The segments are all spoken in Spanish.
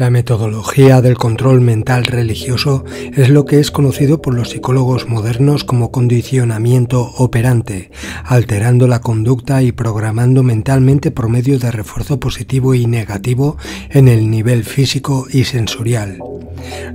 La metodología del control mental religioso es lo que es conocido por los psicólogos modernos como condicionamiento operante, alterando la conducta y programando mentalmente por medio de refuerzo positivo y negativo en el nivel físico y sensorial.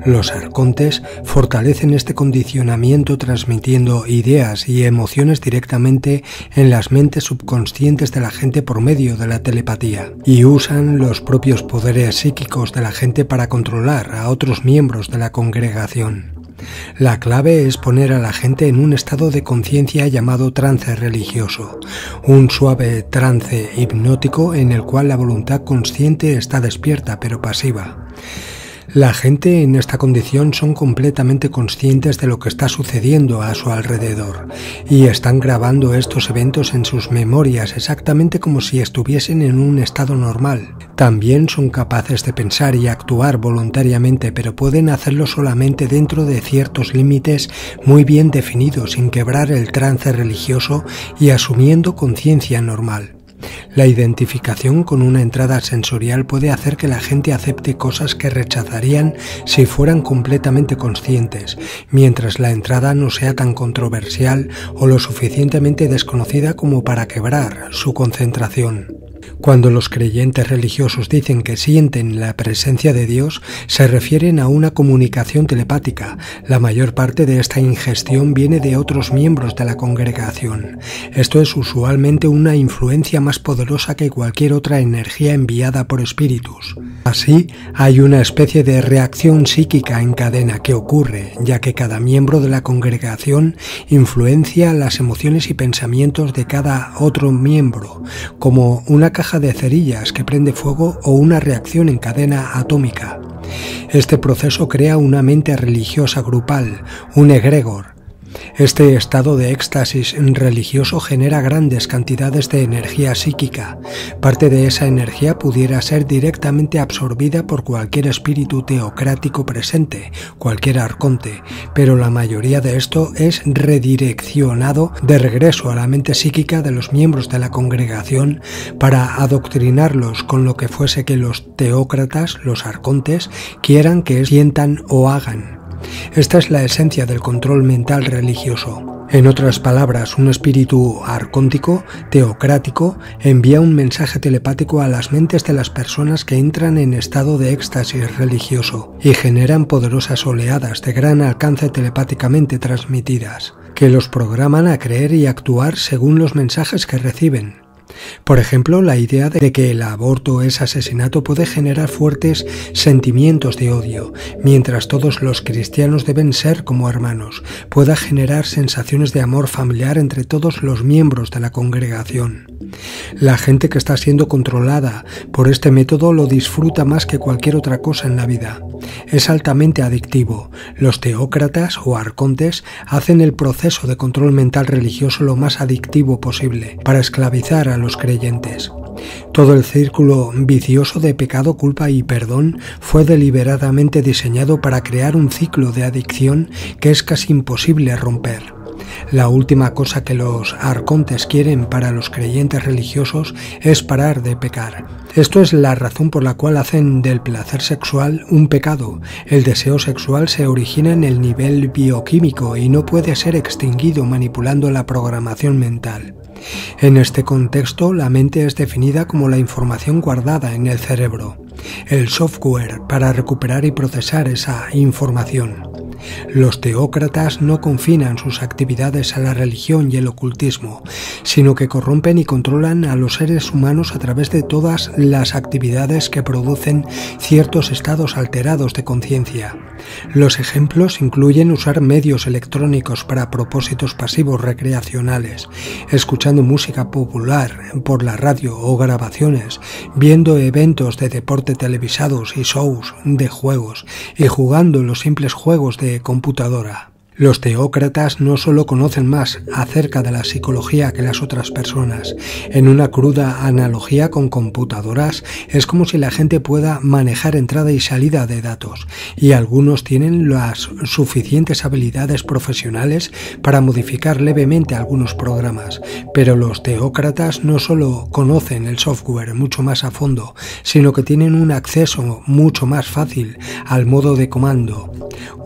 Los arcontes fortalecen este condicionamiento transmitiendo ideas y emociones directamente en las mentes subconscientes de la gente por medio de la telepatía y usan los propios poderes psíquicos de la gente para controlar a otros miembros de la congregación. La clave es poner a la gente en un estado de conciencia llamado trance religioso, un suave trance hipnótico en el cual la voluntad consciente está despierta pero pasiva. La gente en esta condición son completamente conscientes de lo que está sucediendo a su alrededor y están grabando estos eventos en sus memorias exactamente como si estuviesen en un estado normal. También son capaces de pensar y actuar voluntariamente, pero pueden hacerlo solamente dentro de ciertos límites muy bien definidos, sin quebrar el trance religioso y asumiendo conciencia normal. La identificación con una entrada sensorial puede hacer que la gente acepte cosas que rechazarían si fueran completamente conscientes, mientras la entrada no sea tan controversial o lo suficientemente desconocida como para quebrar su concentración. Cuando los creyentes religiosos dicen que sienten la presencia de Dios, se refieren a una comunicación telepática. La mayor parte de esta ingestión viene de otros miembros de la congregación. Esto es usualmente una influencia más poderosa que cualquier otra energía enviada por espíritus. Así, hay una especie de reacción psíquica en cadena que ocurre, ya que cada miembro de la congregación influencia las emociones y pensamientos de cada otro miembro, como una caja de cerillas que prende fuego o una reacción en cadena atómica. Este proceso crea una mente religiosa grupal, un egregor, este estado de éxtasis religioso genera grandes cantidades de energía psíquica. Parte de esa energía pudiera ser directamente absorbida por cualquier espíritu teocrático presente, cualquier arconte, pero la mayoría de esto es redireccionado de regreso a la mente psíquica de los miembros de la congregación para adoctrinarlos con lo que fuese que los teócratas, los arcontes, quieran que sientan o hagan. Esta es la esencia del control mental religioso. En otras palabras, un espíritu arcóntico, teocrático, envía un mensaje telepático a las mentes de las personas que entran en estado de éxtasis religioso y generan poderosas oleadas de gran alcance telepáticamente transmitidas, que los programan a creer y actuar según los mensajes que reciben. Por ejemplo, la idea de que el aborto es asesinato puede generar fuertes sentimientos de odio, mientras todos los cristianos deben ser como hermanos, pueda generar sensaciones de amor familiar entre todos los miembros de la congregación. La gente que está siendo controlada por este método lo disfruta más que cualquier otra cosa en la vida. Es altamente adictivo. Los teócratas o arcontes hacen el proceso de control mental religioso lo más adictivo posible para esclavizar a los creyentes. Todo el círculo vicioso de pecado, culpa y perdón fue deliberadamente diseñado para crear un ciclo de adicción que es casi imposible romper. La última cosa que los arcontes quieren para los creyentes religiosos es parar de pecar. Esto es la razón por la cual hacen del placer sexual un pecado. El deseo sexual se origina en el nivel bioquímico y no puede ser extinguido manipulando la programación mental. En este contexto, la mente es definida como la información guardada en el cerebro, el software para recuperar y procesar esa información. Los teócratas no confinan sus actividades a la religión y el ocultismo, sino que corrompen y controlan a los seres humanos a través de todas las actividades que producen ciertos estados alterados de conciencia. Los ejemplos incluyen usar medios electrónicos para propósitos pasivos recreacionales, escuchando música popular por la radio o grabaciones, viendo eventos de deporte televisados y shows de juegos y jugando los simples juegos de computadora. Los teócratas no solo conocen más acerca de la psicología que las otras personas. En una cruda analogía con computadoras, es como si la gente pueda manejar entrada y salida de datos, y algunos tienen las suficientes habilidades profesionales para modificar levemente algunos programas, pero los teócratas no solo conocen el software mucho más a fondo, sino que tienen un acceso mucho más fácil al modo de comando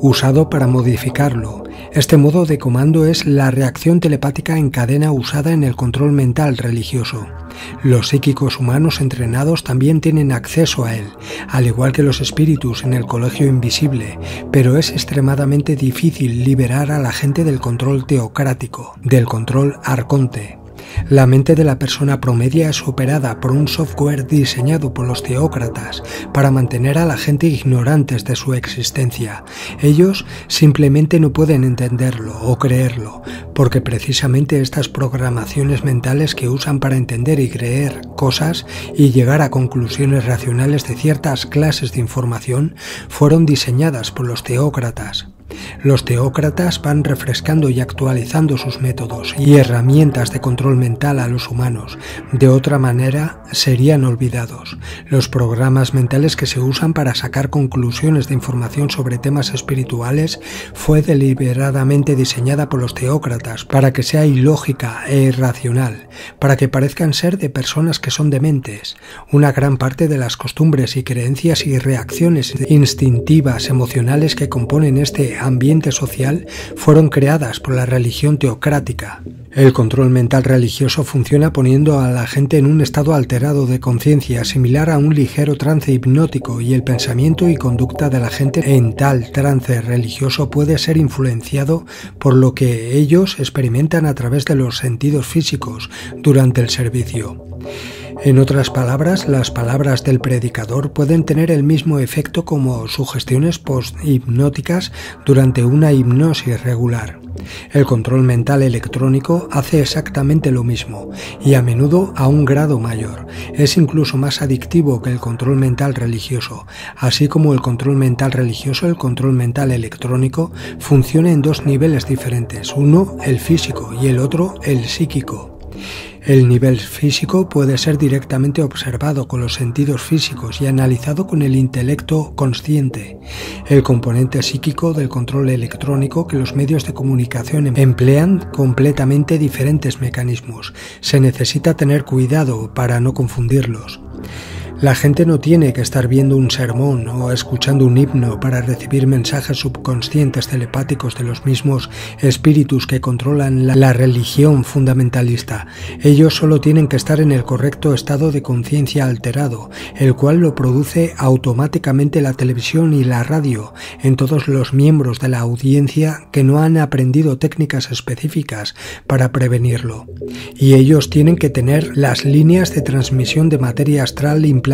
usado para modificarlo este modo de comando es la reacción telepática en cadena usada en el control mental religioso. Los psíquicos humanos entrenados también tienen acceso a él, al igual que los espíritus en el colegio invisible, pero es extremadamente difícil liberar a la gente del control teocrático, del control arconte. La mente de la persona promedia es operada por un software diseñado por los teócratas para mantener a la gente ignorantes de su existencia. Ellos simplemente no pueden entenderlo o creerlo, porque precisamente estas programaciones mentales que usan para entender y creer cosas y llegar a conclusiones racionales de ciertas clases de información fueron diseñadas por los teócratas. Los teócratas van refrescando y actualizando sus métodos y herramientas de control mental a los humanos. De otra manera, serían olvidados. Los programas mentales que se usan para sacar conclusiones de información sobre temas espirituales fue deliberadamente diseñada por los teócratas para que sea ilógica e irracional, para que parezcan ser de personas que son dementes. Una gran parte de las costumbres y creencias y reacciones instintivas emocionales que componen este ambiente social fueron creadas por la religión teocrática. El control mental religioso funciona poniendo a la gente en un estado alterado de conciencia similar a un ligero trance hipnótico y el pensamiento y conducta de la gente en tal trance religioso puede ser influenciado por lo que ellos experimentan a través de los sentidos físicos durante el servicio. En otras palabras, las palabras del predicador pueden tener el mismo efecto como sugestiones post-hipnóticas durante una hipnosis regular. El control mental electrónico hace exactamente lo mismo y a menudo a un grado mayor. Es incluso más adictivo que el control mental religioso. Así como el control mental religioso, el control mental electrónico funciona en dos niveles diferentes. Uno, el físico y el otro, el psíquico. El nivel físico puede ser directamente observado con los sentidos físicos y analizado con el intelecto consciente. El componente psíquico del control electrónico que los medios de comunicación emplean completamente diferentes mecanismos. Se necesita tener cuidado para no confundirlos. La gente no tiene que estar viendo un sermón o escuchando un himno para recibir mensajes subconscientes telepáticos de los mismos espíritus que controlan la, religión fundamentalista. Ellos solo tienen que estar en el correcto estado de conciencia alterado, el cual lo produce automáticamente la televisión y la radio en todos los miembros de la audiencia que no han aprendido técnicas específicas para prevenirlo. Y ellos tienen que tener las líneas de transmisión de materia astral implantadas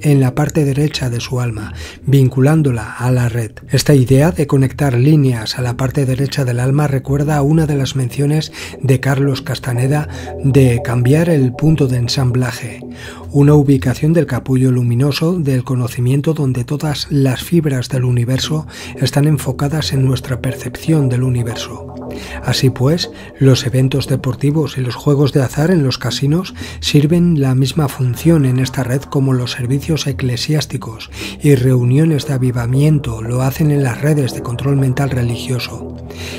en la parte derecha de su alma, vinculándola a la red. Esta idea de conectar líneas a la parte derecha del alma recuerda a una de las menciones de Carlos Castaneda de cambiar el punto de ensamblaje, una ubicación del capullo luminoso del conocimiento donde todas las fibras del universo están enfocadas en nuestra percepción del universo. Así pues, los eventos deportivos y los juegos de azar en los casinos sirven la misma función en esta red como los servicios eclesiásticos y reuniones de avivamiento lo hacen en las redes de control mental religioso.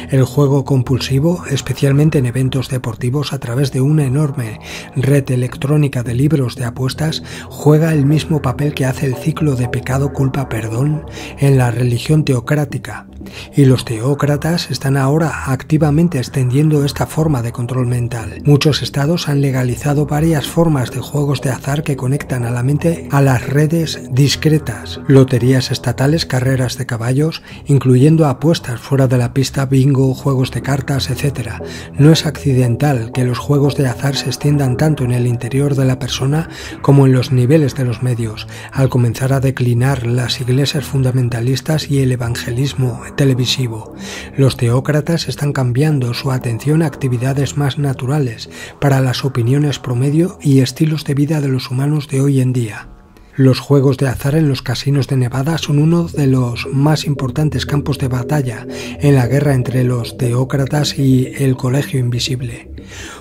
El juego compulsivo, especialmente en eventos deportivos a través de una enorme red electrónica de libros de apuestas, juega el mismo papel que hace el ciclo de pecado, culpa, perdón en la religión teocrática. Y los teócratas están ahora activamente extendiendo esta forma de control mental. Muchos estados han legalizado varias formas de juegos de azar que conectan a la mente a las redes discretas, loterías estatales, carreras de caballos, incluyendo apuestas fuera de la pista, bingo, juegos de cartas, etc. No es accidental que los juegos de azar se extiendan tanto en el interior de la persona como en los niveles de los medios, al comenzar a declinar las iglesias fundamentalistas y el evangelismo televisivo. Los teócratas están cambiando su atención a actividades más naturales para las opiniones promedio y estilos de vida de los humanos de hoy en día. Los juegos de azar en los casinos de Nevada son uno de los más importantes campos de batalla en la guerra entre los teócratas y el Colegio Invisible.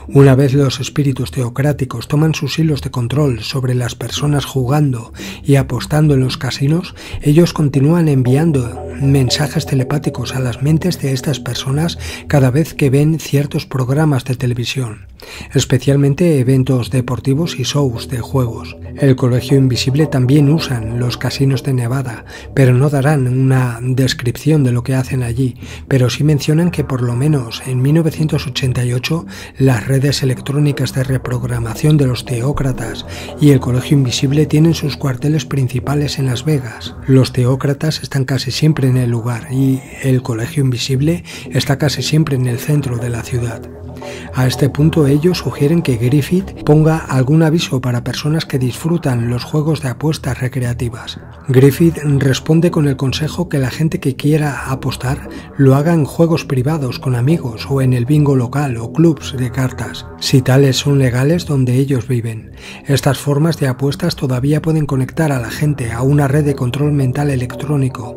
Una vez los espíritus teocráticos toman sus hilos de control sobre las personas jugando y apostando en los casinos, ellos continúan enviando mensajes telepáticos a las mentes de estas personas cada vez que ven ciertos programas de televisión, especialmente eventos deportivos y shows de juegos. El Colegio Invisible también usan los casinos de Nevada, pero no darán una descripción de lo que hacen allí, pero sí mencionan que por lo menos en 1988 las redes electrónicas de reprogramación de los teócratas y el Colegio Invisible tienen sus cuarteles principales en Las Vegas. Los teócratas están casi siempre en el lugar y el Colegio Invisible está casi siempre en el centro de la ciudad. A este punto ellos sugieren que Griffith ponga algún aviso para personas que disfrutan los juegos de apuestas recreativas. Griffith responde con el consejo que la gente que quiera apostar lo haga en juegos privados con amigos o en el bingo local o clubs de cartas, si tales son legales donde ellos viven. Estas formas de apuestas todavía pueden conectar a la gente a una red de control mental electrónico,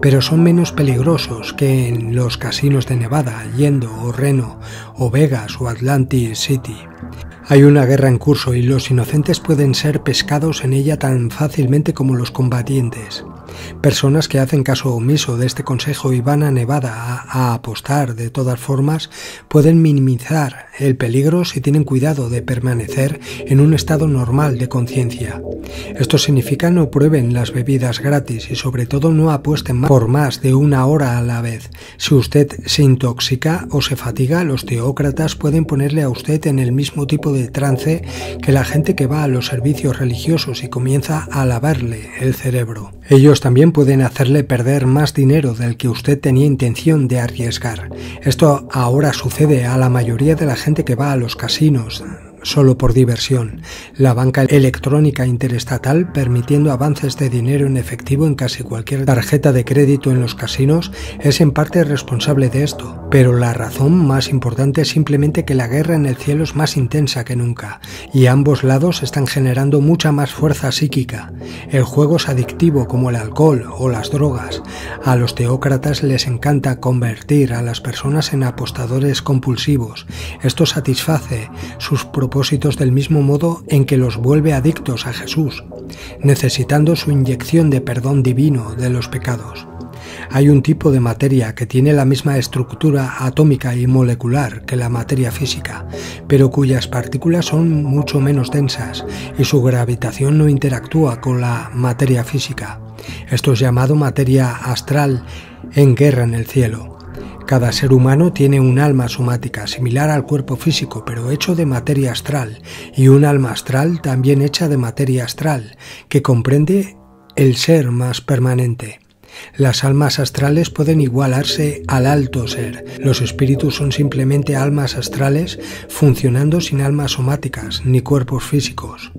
pero son menos peligrosos que en los casinos de Nevada, Yendo o Reno o Vegas o Atlantic City. Hay una guerra en curso y los inocentes pueden ser pescados en ella tan fácilmente como los combatientes. Personas que hacen caso omiso de este consejo y van a Nevada a, apostar de todas formas pueden minimizar el peligro si tienen cuidado de permanecer en un estado normal de conciencia. Esto significa no prueben las bebidas gratis y sobre todo no apuesten por más de una hora a la vez. Si usted se intoxica o se fatiga, los teócratas pueden ponerle a usted en el mismo tipo de trance que la gente que va a los servicios religiosos y comienza a lavarle el cerebro. Ellos también pueden hacerle perder más dinero del que usted tenía intención de arriesgar. Esto ahora sucede a la mayoría de la gente que va a los casinos, solo por diversión, la banca electrónica interestatal permitiendo avances de dinero en efectivo en casi cualquier tarjeta de crédito en los casinos es en parte responsable de esto, pero la razón más importante es simplemente que la guerra en el cielo es más intensa que nunca y ambos lados están generando mucha más fuerza psíquica. El juego es adictivo como el alcohol o las drogas. A los teócratas les encanta convertir a las personas en apostadores compulsivos. Esto satisface sus del mismo modo en que los vuelve adictos a Jesús, necesitando su inyección de perdón divino de los pecados. Hay un tipo de materia que tiene la misma estructura atómica y molecular que la materia física, pero cuyas partículas son mucho menos densas y su gravitación no interactúa con la materia física. Esto es llamado materia astral en guerra en el cielo. Cada ser humano tiene un alma somática similar al cuerpo físico, pero hecho de materia astral, y un alma astral también hecha de materia astral, que comprende el ser más permanente. Las almas astrales pueden igualarse al alto ser. Los espíritus son simplemente almas astrales funcionando sin almas somáticas ni cuerpos físicos.